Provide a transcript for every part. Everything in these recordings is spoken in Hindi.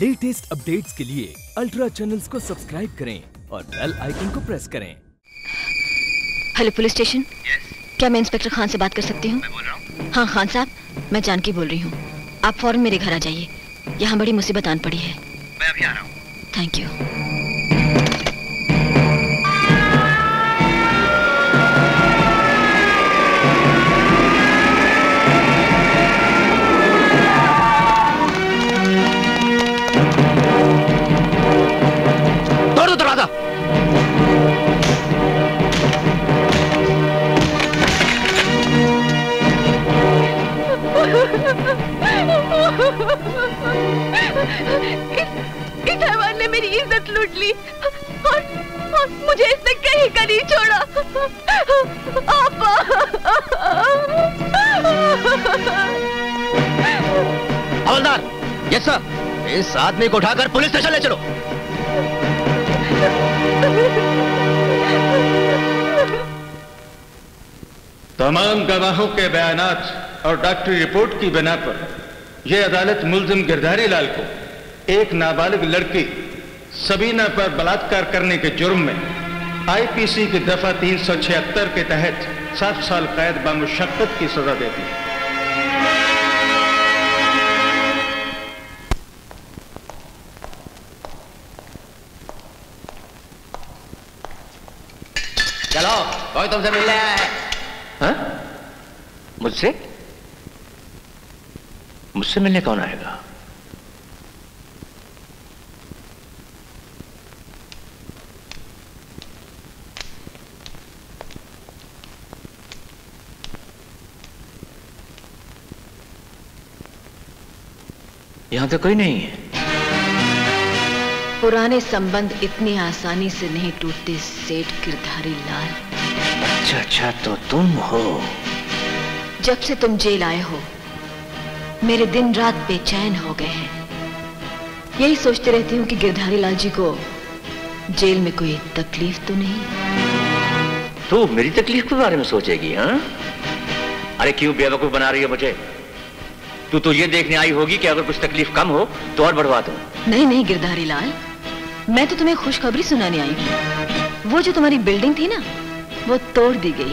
लेटेस्ट अपडेट्स के लिए अल्ट्रा चैनल्स को सब्सक्राइब करें और बेल आइकन को प्रेस करें। हेलो पुलिस स्टेशन क्या मैं इंस्पेक्टर खान से बात कर सकती हूँ? हाँ। खान साहब मैं जानकी बोल रही हूँ। आप फ़ौरन मेरे घर आ जाइए। यहाँ बड़ी मुसीबत आन पड़ी है। मैं अभी आ रहा हूँ। थैंक यू मुझे इसने कहीं का नहीं छोड़ा। आपा। हवलदार यस सर। इस आदमी को उठाकर पुलिस स्टेशन ले चलो। तमाम गवाहों के बयानात और डॉक्टरी रिपोर्ट की बिना पर यह अदालत मुलजिम गिरधारी लाल को एक नाबालिग लड़की सबीना पर बलात्कार करने के जुर्म में आईपीसी की दफ़ा 376 के तहत सात साल कैद बामुशक्कत की सजा देती है चलो कोई तुमसे मिलने आया है। हाँ? मुझसे? मुझसे मिलने कौन आएगा? यहाँ तो कोई नहीं है। पुराने संबंध इतनी आसानी से नहीं टूटते सेठ गिरधारी लाल। अच्छा अच्छा तो तुम हो। जब से तुम जेल आए हो मेरे दिन रात बेचैन हो गए हैं। यही सोचती रहती हूँ कि गिरधारी लाल जी को जेल में कोई तकलीफ़ तो नहीं। तू मेरी तकलीफ़ के बारे में सोचेगी हाँ? अरे क्यों बेवकूफ़ बना रही है मुझे? तू तो ये देखने आई होगी कि अगर कुछ तकलीफ़ कम हो तो और बढ़वा दो। नहीं नहीं गिरधारी लाल मैं तो तुम्हें खुशखबरी सुनाने आई हूँ। वो जो तुम्हारी बिल्डिंग थी ना वो तोड़ दी गई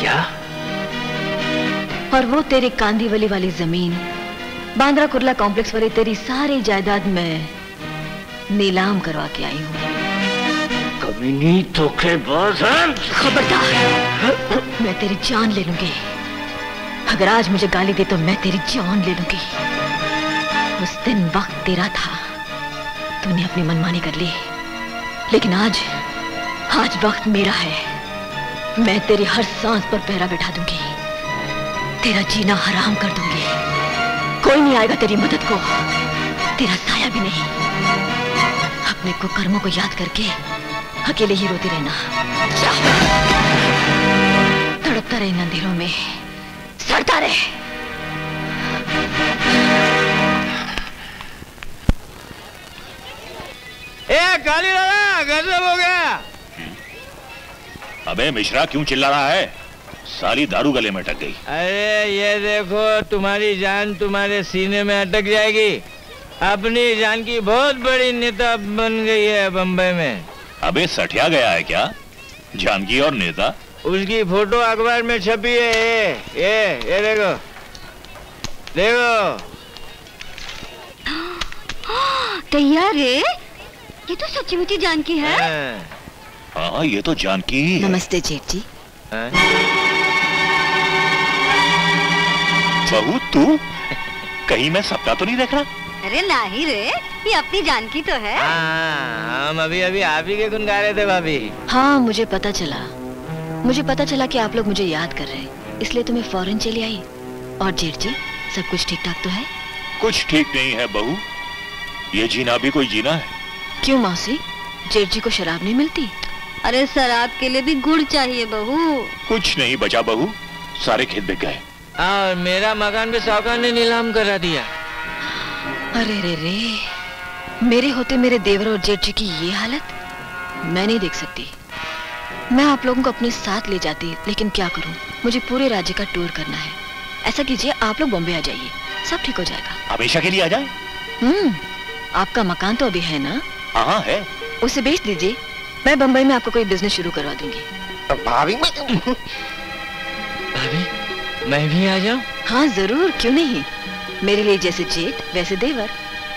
क्या? और वो तेरी कांदीवली वाली ज़मीन बांद्रा कुर्ला कॉम्प्लेक्स वाली तेरी सारी जायदाद में नीलाम करवा के आई हूँ। कमीनी धोखेबाज खबरदार मैं तेरी जान ले लूँगी। अगर आज मुझे गाली दे तो मैं तेरी जान ले लूँगी। उस दिन वक्त तेरा था। तूने अपनी मनमानी कर ली। लेकिन आज आज वक्त मेरा है। मैं तेरी हर सांस पर पहरा बैठा दूँगी। तेरा जीना हराम कर दूँगी। कोई नहीं आएगा तेरी मदद को। तेरा साया भी नहीं। अपने कुकर्मों को याद करके अकेले ही रोती रहना। तड़पता रहे इन अंधेरों में। सड़ता रहे। ए काली दादा गजब हो गया। अबे मिश्रा क्यों चिल्ला रहा है? साली दारू गले में अटक गई। अरे ये देखो तुम्हारी जान तुम्हारे सीने में अटक जाएगी। अपनी जान की बहुत बड़ी नेता बन गई है बम्बई में। अबे सठिया गया है क्या? जानकी और नेता? उसकी फ़ोटो अखबार में छपी है ये ये ये देखो। देखो। तैयार है? ये तो सच्ची मुच्ची जानकी है। हाँ, हाँ ये तो जानकी ही है। नमस्ते जेठ जी। हाँ। बहू तू? कहीं मैं सपना तो नहीं देख रहा? अरे नहीं रे ये अपनी जानकी तो है। हाँ, हम अभी अभी आप ही के गुन गा रहे थे भाभी। हाँ मुझे पता चला। मुझे पता चला कि आप लोग मुझे याद कर रहे हैं। इसलिए तुम्हें फ़ौरन चली आई। और जेठ जी सब कुछ ठीक ठाक तो है? कुछ ठीक नहीं है बहू। ये जीना भी कोई जीना है। क्यों मौसी? जेठ जी को शराब नहीं मिलती? अरे शराब के लिए भी गुड़ चाहिए बहू। कुछ नहीं बचा बहू। सारे खेत बिक गए। और मेरा मकान भी साहूकार ने नीलाम करा दिया। अरे रे रे। मेरे होते मेरे देवर और जेठ जी की ये हालत? मैं नहीं देख सकती। मैं आप लोगों को अपने साथ ले जाती लेकिन क्या करूँ? मुझे पूरे राज्य का टूर करना है। ऐसा कीजिए आप लोग बॉम्बे आ जाइए। सब ठीक हो जाएगा। हमेशा के लिए आ जाए? हम्म आपका मकान तो अभी है ना? हाँ है। उसे बेच दीजिए। मैं बम्बई में आपको कोई बिज़नेस शुरू करवा दूँगी। भाभी भाभी मैं भी आ जाऊँ? हाँ ज़रूर क्यों नहीं? मेरे लिए जैसे जेठ वैसे देवर।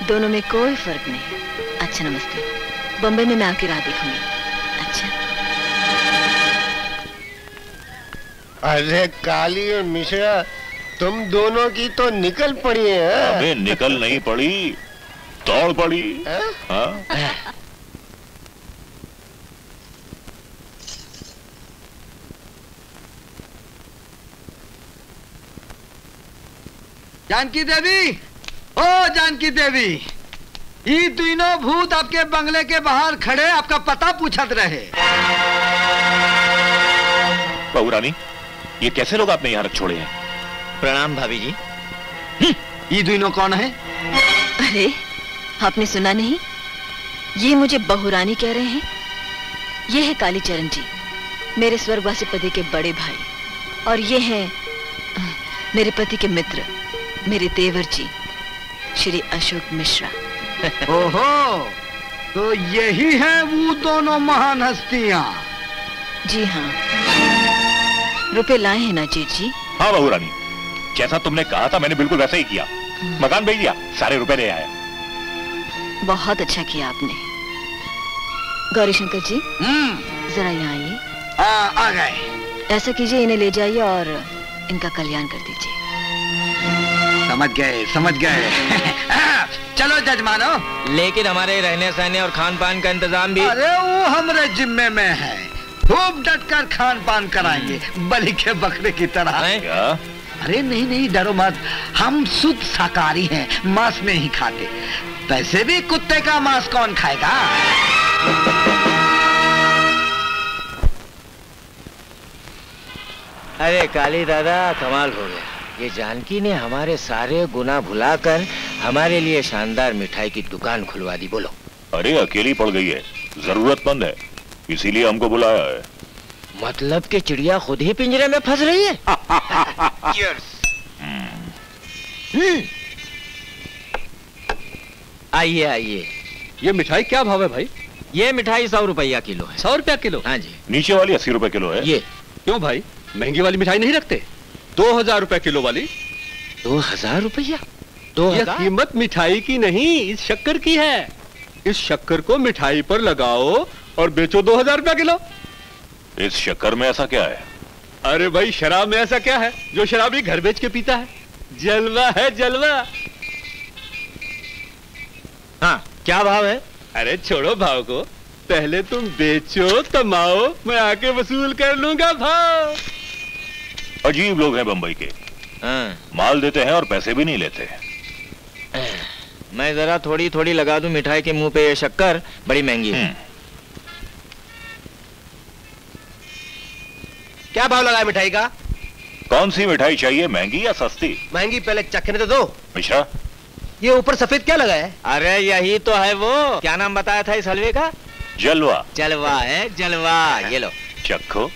दोनों में कोई फ़र्क नहीं अच्छा नमस्ते। बम्बई में मैं आपकी राह देखूँगी। अरे काली और मिश्रा तुम दोनों की तो निकल पड़ी है अबे निकल नहीं पड़ी दौड़ पड़ी। हाँ? हाँ? जानकी देवी ओ जानकी देवी ये तीनों भूत आपके बंगले के बाहर खड़े आपका पता पूछत रहे। बहू रानी ये कैसे लोग आपने यहाँ रख छोड़े हैं? प्रणाम भाभी जी। ये तीनों कौन है? अरे आपने सुना नहीं? ये मुझे बहुरानी कह रहे हैं। ये है कालीचरण जी मेरे स्वर्गवासी पति के बड़े भाई और ये हैं मेरे पति के मित्र मेरे देवर जी श्री अशोक मिश्रा। ओहो तो यही है वो दोनों महान हस्तियाँ। जी हाँ। रुपए लाए हैं ना जेठ जी। हाँ बहू रानी। जैसा तुमने कहा था मैंने बिल्कुल वैसा ही किया। मकान भेज दिया सारे रुपए ले आया। बहुत अच्छा किया आपने। गौरी शंकर जी हम्म। जरा यहाँ आइए। आ, आ गए। ऐसा कीजिए इन्हें ले जाइए और इनका कल्याण कर दीजिए। समझ गए समझ गए। चलो जजमानो। लेकिन हमारे रहने सहने और खान पान का इंतज़ाम भी अरे वो हमारे जिम्मे में है। खूब डट कर खान पान कराएँगे बलि के बकरे की तरह। हैं? क्या? अरे नहीं नहीं डरो मत। हम शुद्ध शाकाहारी हैं मांस नहीं खाते। वैसे भी कुत्ते का मांस कौन खाएगा? अरे काली दादा कमाल हो गया। ये जानकी ने हमारे सारे गुना भुलाकर हमारे लिए शानदार मिठाई की दुकान खुलवा दी बोलो। अरे अकेली पड़ गई है। जरूरतमंद है। इसीलिए हमको बुलाया है। मतलब कि चिड़िया खुद ही पिंजरे में फंस रही है? हम्म। आइए आइए। ये मिठाई क्या भाव है भाई? ये मिठाई सौ रुपया किलो है। सौ रुपया किलो? हाँ जी। नीचे वाली अस्सी रुपए किलो है। ये। क्यों भाई? महँगी वाली मिठाई नहीं रखते? दो हज़ार रुपए किलो वाली। दो हज़ार रुपया? दो यह हज़ार? कीमत मिठाई की नहीं इस शक्कर की है। इस शक्कर को मिठाई पर लगाओ और बेचो दो हज़ार रुपया किलो। इस शक्कर में ऐसा क्या है? अरे भाई शराब में ऐसा क्या है? जो शराबी घर बेच के पीता है। जलवा है जलवा। हाँ क्या भाव है? अरे छोड़ो भाव को। पहले तुम बेचो कमाओ मैं आके वसूल कर लूँगा भाव। अजीब लोग हैं बंबई के। हाँ, माल देते हैं और पैसे भी नहीं लेते। मैं जरा थोड़ी थोड़ी लगा दूँ मिठाई के मुँह पे ये शक्कर बड़ी महँगी है। क्या भाव लगा मिठाई का? कौन सी मिठाई चाहिए महँगी या सस्ती? महँगी पहले चखने तो दो। मिश्रा। ये ऊपर सफ़ेद क्या लगा है? अरे यही तो है वो। क्या नाम बताया था इस हलवे का? जलवा। जलवा है? जलवा ये लो। चखो।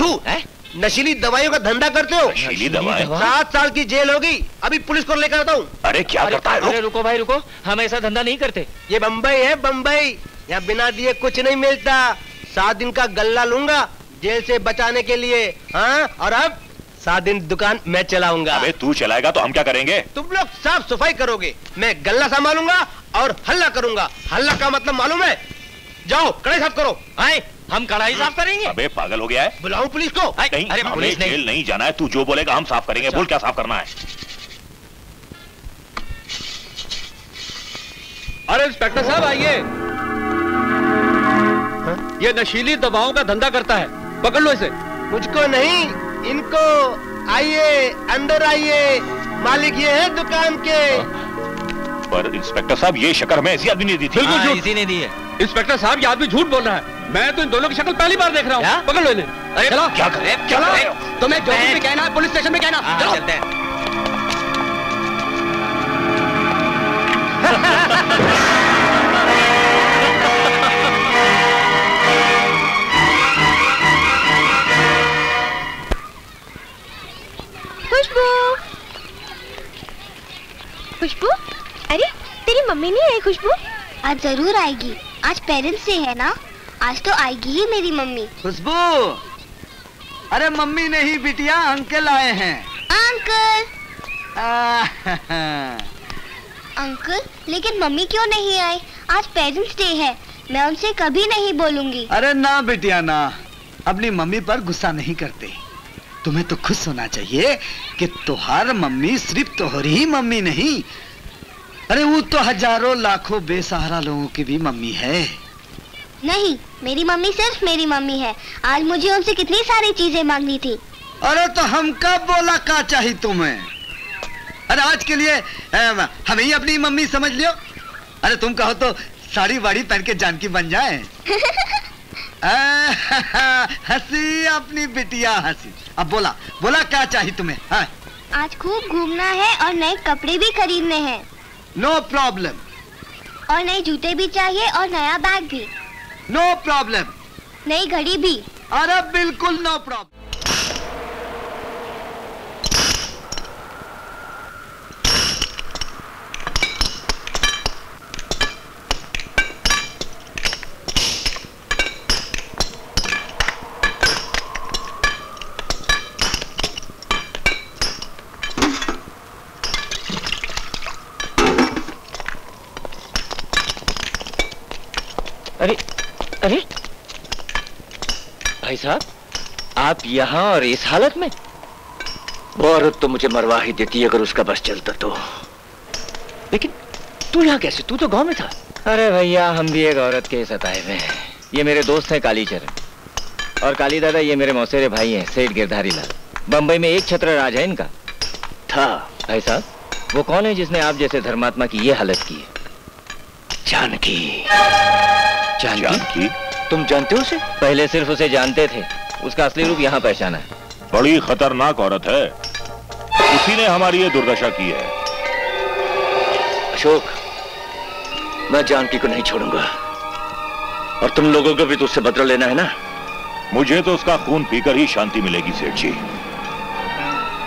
थू है? नशीली दवाइयों का धंधा करते हो? नशीली दवाएँ? सात साल की जेल होगी। अभी पुलिस को लेकर आता हूँ। अरे क्या अरे, करता है? अरे रुको भाई रुको। हम ऐसा धंधा नहीं करते। ये बम्बई है बम्बई यहाँ बिना दिए कुछ नहीं मिलता। सात दिन का गल्ला लूँगा। जेल से बचाने के लिए हाँ? और अब सात दिन दुकान मैं चलाऊँगा। अबे तू चलाएगा तो हम क्या करेंगे? तुम लोग साफ़ सफ़ाई करोगे। मैं गल्ला संभालूँगा और हल्ला करूँगा। हल्ला का मतलब मालूम है? जाओ कड़ाई साफ़ करो। आए हम कड़ाई साफ़ करेंगे। अबे पागल हो गया है। बुलाऊं पुलिस को। नहीं अरे पुलिस नहीं। जेल नहीं जाना है। तू जो बोलेगा हम साफ़ करेंगे। बोल क्या साफ़ करना है? अरे इंस्पेक्टर साहब आइए। ये नशीली दवाओं का धंधा करता है। पकड़ लो इसे। मुझको नहीं इनको आइए अंदर आइए। मालिक ये है दुकान के। पर इंस्पेक्टर साहब ये शक्कर हमें ऐसी आदमी ने दी थी। बिल्कुल हाँ, झूठ। इसी ने दी है। इंस्पेक्टर साहब ये आदमी झूठ बोल रहा है। मैं तो इन दोनों की शक्ल पहली बार देख रहा हूँ। पकड़ लो इन्हें। अरे चलो। क्या कर रहे हो? तुम्हें जो भी कहना है? पुलिस स्टेशन में कहना। हाँ, चलो। चलते हैं। खुशबू? अरे तेरी मम्मी नहीं आई खुशबू? आज ज़रूर आएगी। आज पेरेंट्स डे है ना? आज तो आएगी ही मेरी मम्मी। खुशबू! अरे मम्मी नहीं बिटिया अंकल आए हैं। अंकल! अंकल लेकिन मम्मी क्यों नहीं आए आज पेरेंट्स डे है। मैं उनसे कभी नहीं बोलूँगी। अरे ना बिटिया ना। अपनी मम्मी पर गुस्सा नहीं करते। तुम्हें तो खुश होना चाहिए कि तुहार मम्मी सिर्फ़ तोहरी ही मम्मी नहीं अरे वो तो हज़ारों लाखों बेसहारा लोगों की भी मम्मी है। नहीं मेरी मम्मी सिर्फ़ मेरी मम्मी है। आज मुझे उनसे कितनी सारी चीज़ें मांगनी थी। अरे तो हम कब बोला का चाहिए तुम्हें? अरे आज के लिए हमें ही अपनी मम्मी समझ लियो। अरे तुम कहो तो साड़ी वाड़ी पहन के जानकी बन जाए। हँसी अपनी बिटिया हँसी। अब बोला बोला क्या चाहिए तुम्हें हाँ? आज खूब घूमना है और नए कपड़े भी खरीदने हैं। नो प्रॉब्लम और नए जूते भी चाहिए और नया बैग भी। नो प्रॉब्लम नई घड़ी भी। अरे बिल्कुल नो प्रॉब्लम अरे अरे भाई साहब आप यहाँ और इस हालत में? वो औरत तो मुझे मरवा ही देती अगर उसका बस चलता तो। लेकिन तू यहाँ कैसे? तू तो गाँव में था। अरे भैया हम भी एक औरत के सताए हुए हैं। ये मेरे दोस्त हैं कालीचरण। और काली दादा ये मेरे मौसेरे भाई हैं सेठ गिरधारी लाल। बम्बई में एक छत्र राज है इनका। था। भाई साहब वो कौन है जिसने आप जैसे धर्मात्मा की ये हालत की है? जानकी। जानकी? जानकी? तुम जानते हो उसे? पहले सिर्फ़ उसे जानते थे। उसका असली रूप यहाँ पहचाना है। बड़ी खतरनाक औरत है। उसी ने हमारी ये दुर्दशा की है। अशोक मैं जानकी को नहीं छोड़ूँगा। और तुम लोगों को भी तो उससे बदला लेना है ना? मुझे तो उसका खून पीकर ही शांति मिलेगी सेठ जी।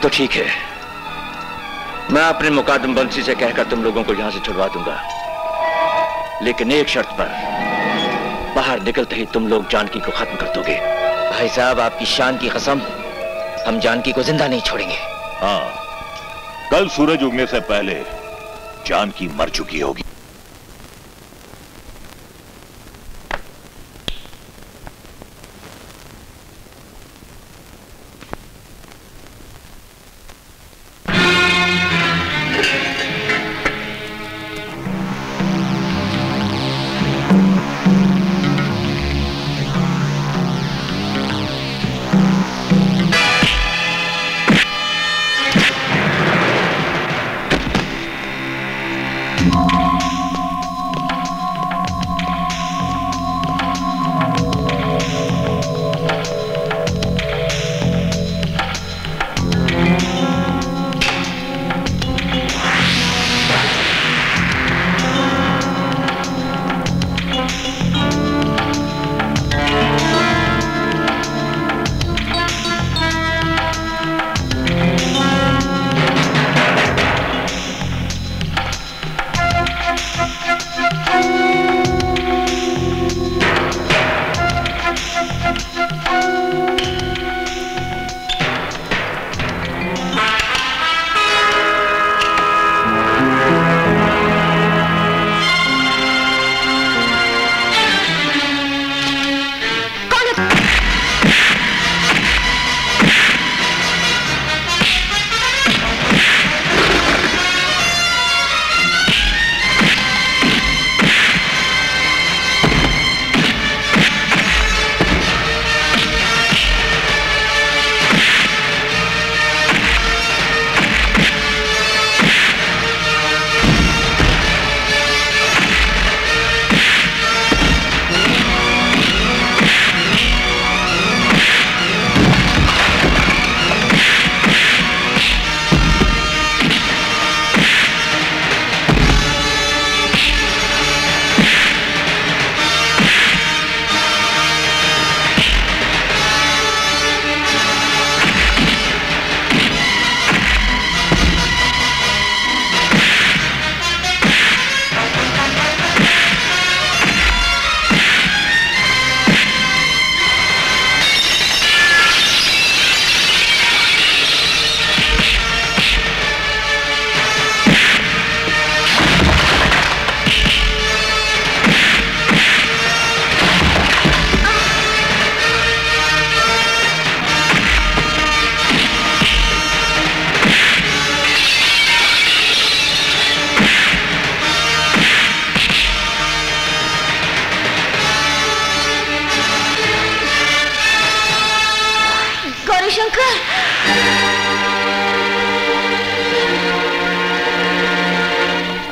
तो ठीक है। मैं अपने मुकादम बंसी से कहकर तुम लोगों को यहाँ से छुड़वा दूँगा। लेकिन एक शर्त पर बाहर निकलते ही तुम लोग जानकी को खत्म कर दोगे। भाई साहब, आपकी शान की कसम, हम जानकी को ज़िंदा नहीं छोड़ेंगे। हाँ कल सूरज उगने से पहले जानकी मर चुकी होगी।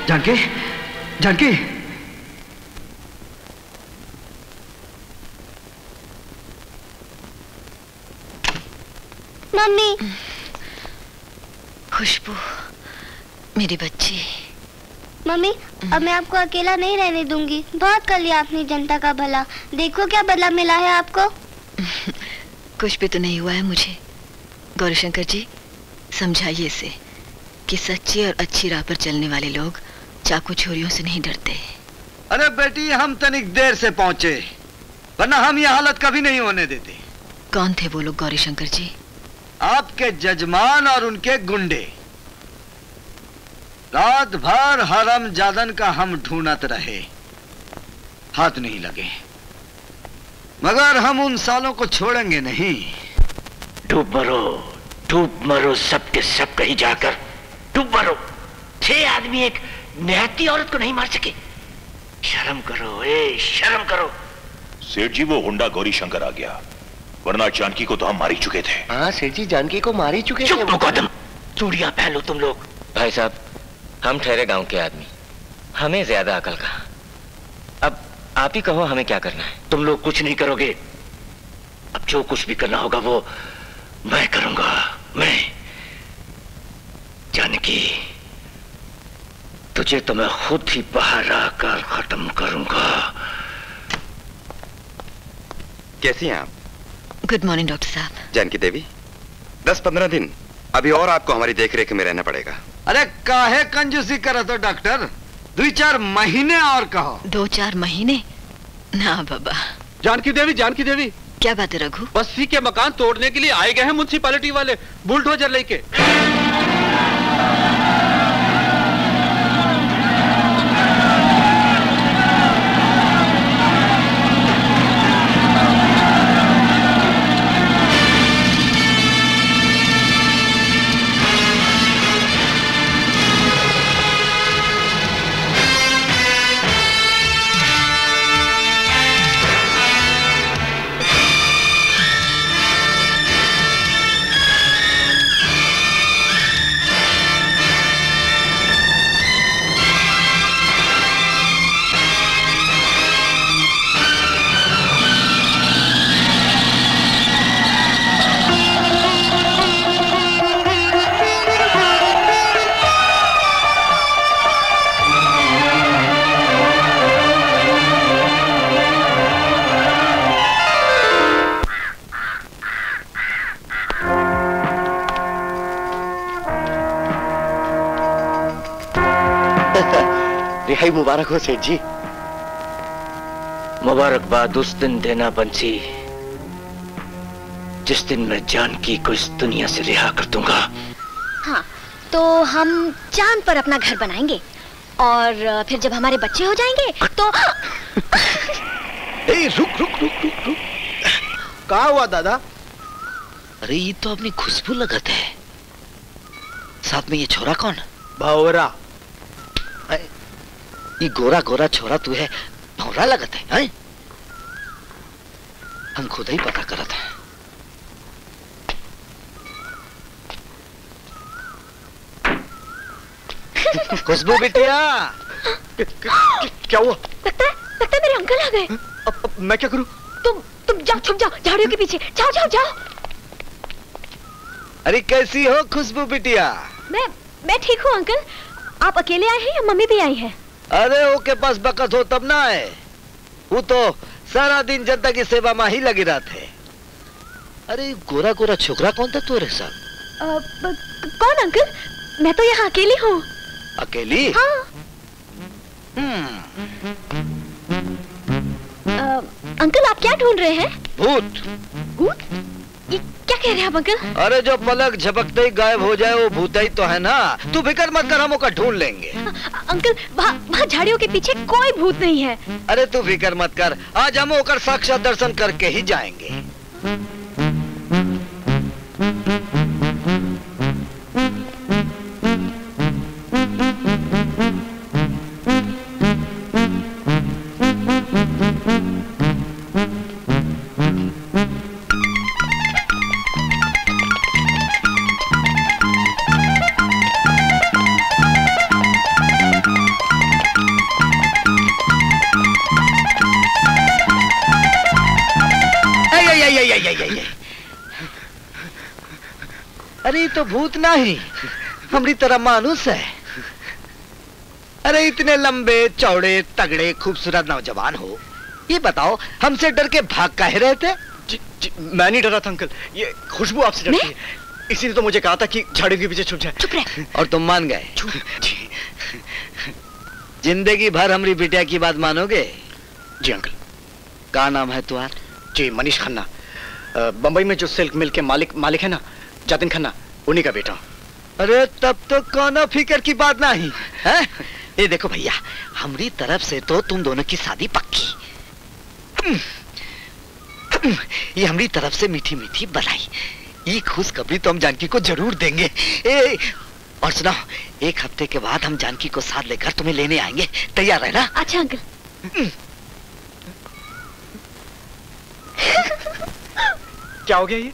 जानकी? जानकी? मम्मी। खुशबू मेरी बच्ची। मम्मी अब मैं आपको अकेला नहीं रहने दूँगी। बहुत कर लिया आपने जनता का भला। देखो क्या बदला मिला है आपको। कुछ भी तो नहीं हुआ है मुझे। गौरीशंकर जी समझाइए इसे कि सच्ची और अच्छी राह पर चलने वाले लोग चाकू छुरियों से नहीं डरते। अरे बेटी हम तनिक देर से पहुँचे वरना हम ये हालत कभी नहीं होने देते। कौन थे वो लोग गौरी शंकर जी? आपके जजमान और उनके गुंडे। रात भर हरम जादन का हम ढूंढत रहे हाथ नहीं लगे। मगर हम उन सालों को छोड़ेंगे नहीं। डूब मरो डूब मरो सबके सब कहीं जाकर डूब मरो। छह आदमी एक निहत्ती औरत को नहीं मार सके। शर्म करो ए शर्म करो। सेठ जी वो हुंडा गौरी शंकर आ गया। वरना जानकी को तो हम मार ही चुके थे। हाँ सेठ जी जानकी को मार ही चुके थे। चूड़ियाँ पहन लो तुम लोग। भाई साहब हम ठहरे गाँव के आदमी। हमें ज़्यादा अकल कहा? अब आप ही कहो हमें क्या करना है। तुम लोग कुछ नहीं करोगे। अब जो कुछ भी करना होगा वो मैं करूँगा। मैं जानकी तुझे तो मैं खुद ही बाहर आकर खत्म करूँगा। कैसी हैं आप? गुड मॉर्निंग डॉक्टर साहब। जानकी देवी दस पंद्रह दिन अभी और आपको हमारी देखरेख में रहना पड़ेगा। अरे काहे कंजूसी करो तो डॉक्टर दो चार महीने और कहो। दो चार महीने? ना बाबा। जानकी देवी जानकी देवी। क्या बात है रघु? बस्ती के मकान तोड़ने के लिए आए गए हैं म्यूनसिपालिटी वाले बुलडोजर लेके। मुबारक हो सेठ जी। मुबारकबाद उस दिन देना बंसी जिस दिन मैं जानकी को इस दुनिया से रिहा कर दूँगा। हाँ तो हम चाँद पर अपना घर बनाएँगे और फिर जब हमारे बच्चे हो जाएँगे तो ए, रुक रुक रुक रुक रुक। कहा हुआ दादा? अरे ये तो अपनी खुशबू लगत है। साथ में ये छोरा कौन? भौरा ये गोरा गोरा छोरा तू है। भौरा लगत है, हैं? हम खुद ही पता करत हैं। खुशबू बिटिया! क्या हुआ? लगता है लगता है मेरे अंकल आ गए। अब, अब मैं क्या करूँ? तुम तुम जाओ छुप जाओ झाड़ियों के पीछे। जाओ जाओ जाओ। अरे कैसी हो खुशबू बिटिया? मैं मैं ठीक हूँ अंकल। आप अकेले आए हैं या मम्मी भी आई है? अरे वो के पास बकस हो तब ना है वो तो सारा दिन जनता की सेवा में ही लगी रहा थे अरे गोरा गोरा छोकरा कौन था तोरे साथ? कौन अंकल? मैं तो यहाँ अकेली हूँ। अकेली? हाँ। हम्म, अ, अंकल आप क्या ढूंढ रहे हैं? भूत। भूत? ये क्या कह रहे हैं अंकल? अरे जो पलक झपकते ही गायब हो जाए वो भूत ही तो है ना? तू फ़िक्र मत कर हम उसका ढूंढ लेंगे। अंकल वहाँ वहाँ झाड़ियों के पीछे कोई भूत नहीं है। अरे तू फ़िक्र मत कर आज हम ओकर साक्षात दर्शन करके ही जाएँगे। तो भूत नहीं हमारी तरह मानुस है। अरे इतने लंबे चौड़े तगड़े खूबसूरत नौजवान हो। ये बताओ हमसे डर के भाग काहे रहे थे जी, जी, मैं नहीं डरा था अंकल। ये खुशबू आपसे डरती है। इसीलिए तो मुझे कहा था कि झाड़ियों के पीछे छुप जाए। चुप रहे। और तुम मान गए। ज़िंदगी भर हमारी बिटिया की बात मानोगे? जी अंकल। का नाम है तुम्हार जी मनीष खन्ना। बम्बई में जो सिल्क मिल के मालिक मालिक है ना जतिन खन्ना उन्हीं का बेटा। अरे तब तो कोनो फ़िक्र की बात नहीं। है? ये देखो भैया हमारी तरफ़ से तो तुम दोनों की शादी पक्की। ये हमारी तरफ़ से मीठी मीठी बधाई। ये खुशखबरी तो हम जानकी को ज़रूर देंगे। ए, और सुनाओ एक हफ़्ते के बाद हम जानकी को साथ लेकर तुम्हें लेने आएँगे। तैयार है ना अच्छा अंकल। क्या हो गया ये?